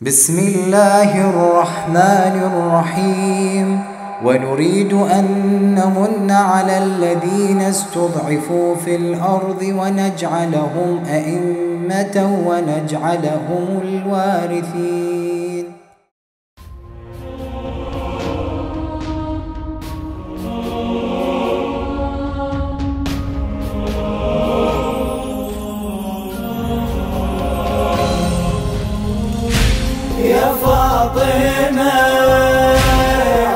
بسم الله الرحمن الرحيم. ونريد أن نمن على الذين استضعفوا في الأرض ونجعلهم أئمة ونجعلهم الوارثين. فاطمة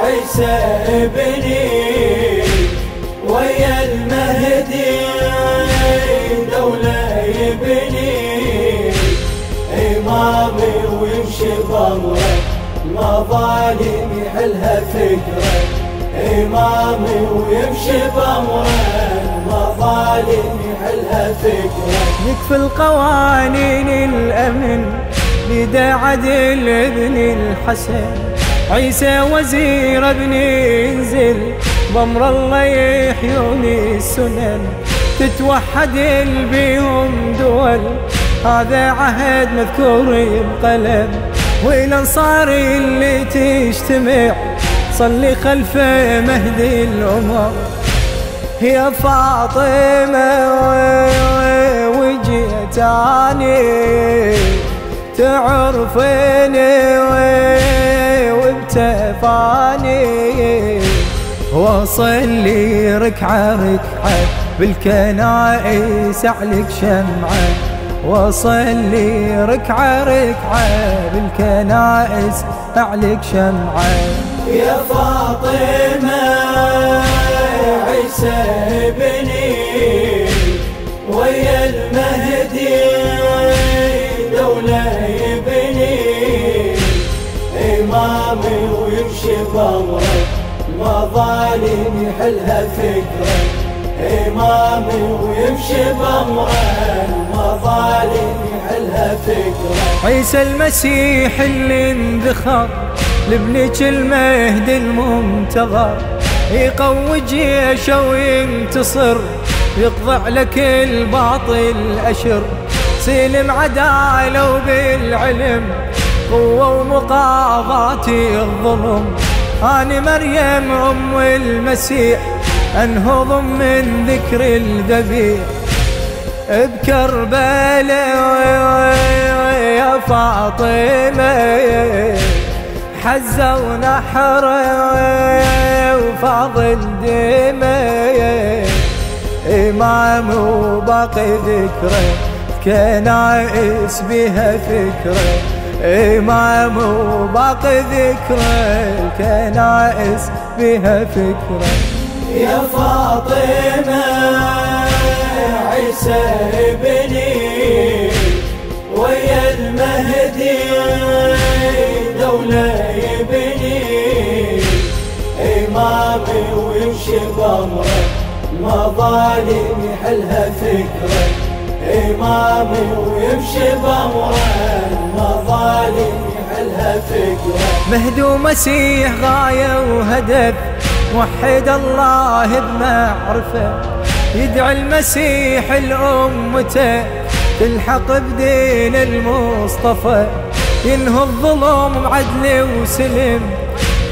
عيسى ابني ويا المهدي دولة يبني إمامي ويمشي بأمره مظالم يحلها فكرة. إمامي ويمشي بأمره مظالم يحلها فكرة. يكفي القوانين الأمن لدى عدل ابن الحسن. عيسى وزير ابن ينزل بأمر الله يحيوني السنن. تتوحد بيهم دول هذا عهد مذكور بقلم والانصار اللي تجتمع صلي خلف مهدي الأمم. يا فاطمة وجيتاني. تعرفيني وبتفاني وصلي ركعة ركعة بالكنائس عليك شمعة. وصلي ركعة ركعة بالكنائس عليك شمعة. يا فاطمة إمامي ويمشي بأمره مظالم يحلها فكرة إمامي ويمشي بأمره مظالم يحلها فكرة عيسى المسيح اللي انذخر لابنك المهدي المنتظر. يقوي جيشه وينتصر يقضع لك الباطل أشر. سلم عدالة وبالعلم قوة ومقاضاة الظلم. أنا مريم أم المسيح أنهض من ذكر الذبيح. بكربلاء يا فاطمة. حزة ونحر وفاضل دمه إمام وباقي ذكره كنائس بها فكره. إمام وباقي ذكره الكنائس بها فكرة. يا فاطمة عيسى ابني ويا المهدي دولة يبني إمامي ويمشي بأمره مظالم يحلها فكرة. إمامي ويمشي بأمره مظالم يحلها فكرة مهدي ومسيح غاية وهدف وحد الله بمعرفة. يدعي المسيح لأمته تلحق بدين المصطفى. ينهى الظلم بعدل وسلم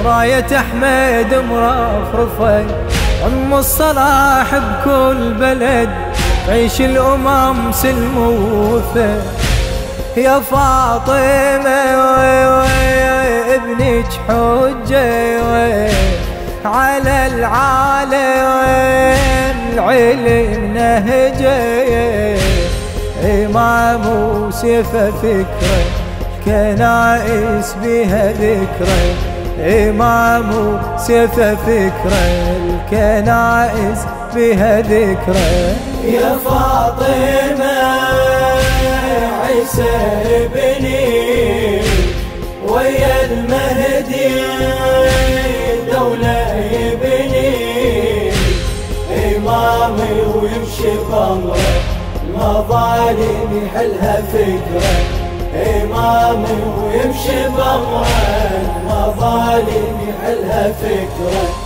راية أحمد مرفرفة أم الصلاح بكل بلد عيش الأمم سلم ووفا يا فاطمة ابنك حجة على العالم العلم نهجة إمام وسيفه فكرة كنائس بها ذكره إمام وسيفه فكره الكنائس بها ذكره يا فاطمة عيسى ابني ويا المهدي دولة يبني إمامي ويمشي بأمره مظالم يحلها فكرة. إمامي ويمشي بأمره مظالم يحلها فكرة.